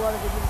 uguale che viene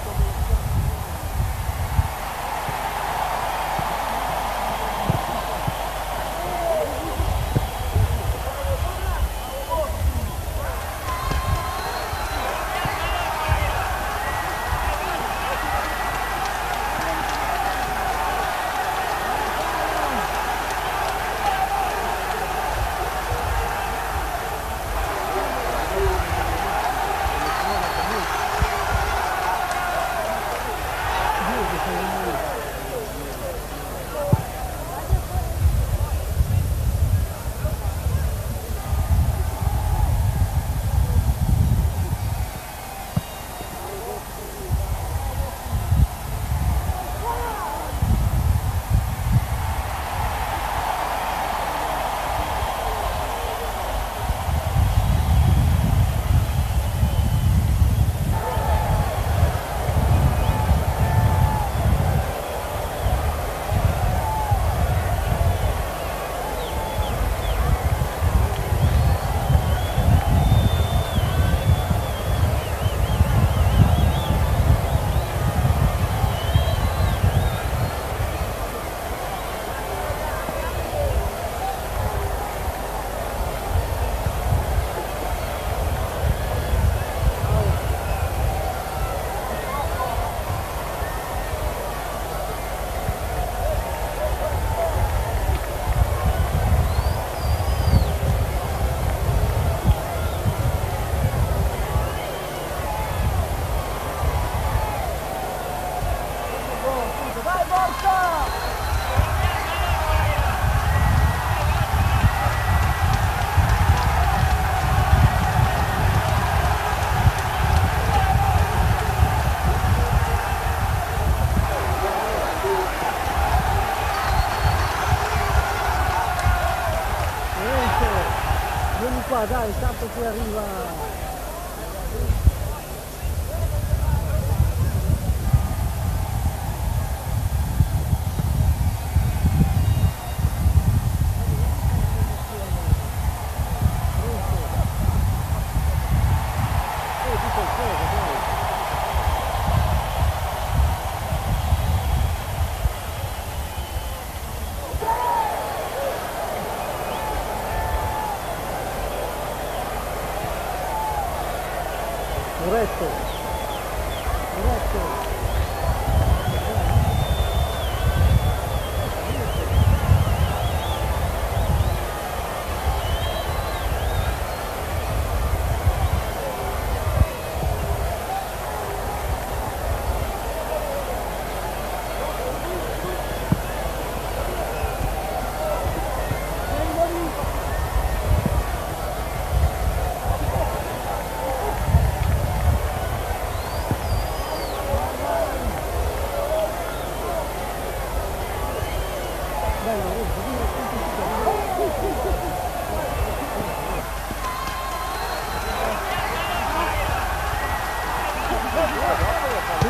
有意外。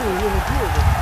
Ой, ой, ой, ой.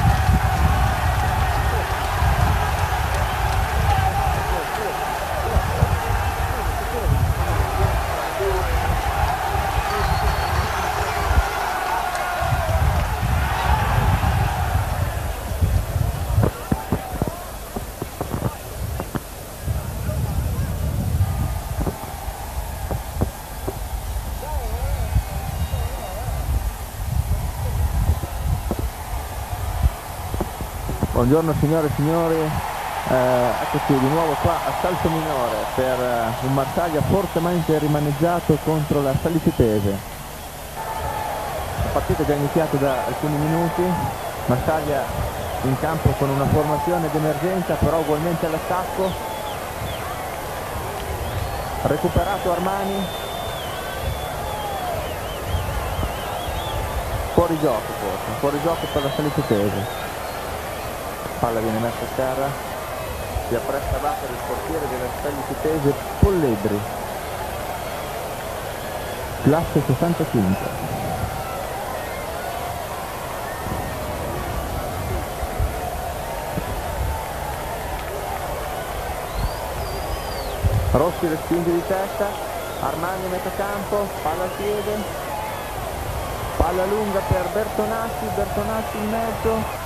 Buongiorno signore e signori, eh, eccoci di nuovo qua a Salto Minore per eh, un Marsaglia fortemente rimaneggiato contro la Salicitese. La partita è già iniziata da alcuni minuti, Marsaglia in campo con una formazione d'emergenza però ugualmente all'attacco. Recuperato Armani. Fuori gioco forse, fuori gioco per la Salicitese palla viene messa a terra. Si appresta a battere il portiere della Stagli Titese Polledri. Classe 65 Rossi respinge di testa. Armani a metà campo palla al piede. Palla lunga per Bertonacci, Bertonacci in mezzo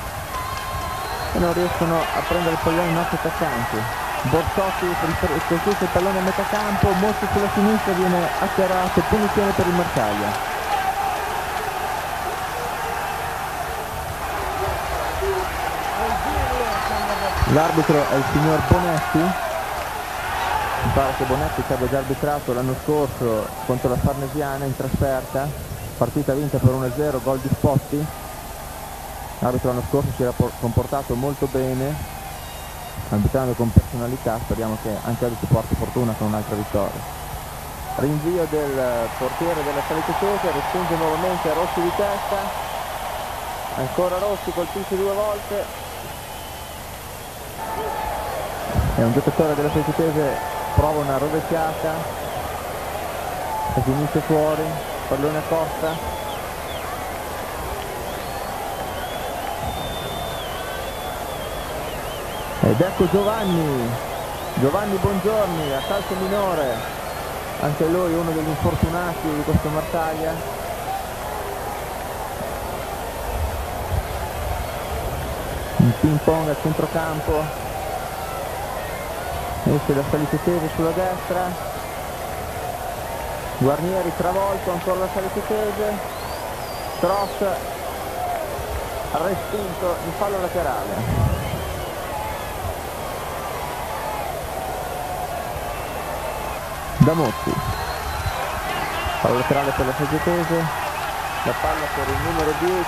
e non riescono a prendere il pallone i nostri attaccanti. Borsotti colpisce il pallone a metà campo, Mossi sulla sinistra viene atterrato, punizione per il Marsaglia. L'arbitro è il signor Bonetti, mi pare che Bonetti ci abbia già arbitrato l'anno scorso contro la Farnesiana in trasferta, partita vinta per 1-0, gol di Spotti. L'arbitro l'anno scorso si era comportato molto bene, arbitrando con personalità, speriamo che anche oggi ci porti fortuna con un'altra vittoria. Rinvio del portiere della Salicetese, respinge nuovamente Rossi di testa, ancora Rossi colpisce due volte, e un giocatore della Salicetese prova una rovesciata e finisce fuori, pallone a costa. Ed ecco Giovanni, Giovanni Buongiorni a calcio minore, anche lui uno degli infortunati di questo Martaglia. Un ping pong al centrocampo, esce da Salitetese sulla destra. Guarnieri travolto ancora la Salitetese cross. Respinto in fallo laterale Damotti fallo laterale per la Sagetese la palla per il numero 10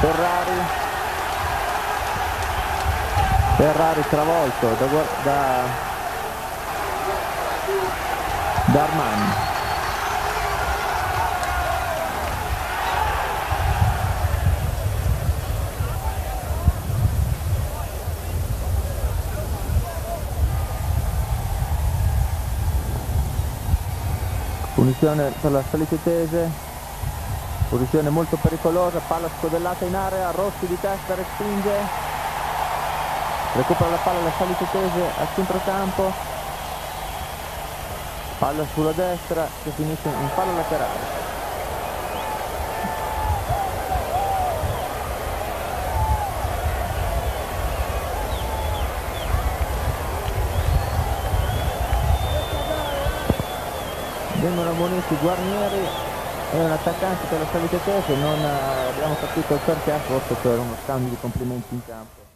Ferrari. Ferrari travolto da, da, da Armani punizione per la Salicetese posizione molto pericolosa palla scodellata in area Rossi di testa respinge. Recupera la palla la salita tese al centrocampo. Palla sulla destra che finisce in palla laterale vengono ammoniti Guarnieri e un attaccante per la salita tese non abbiamo capito il perché forse per uno scambio di complimenti in campo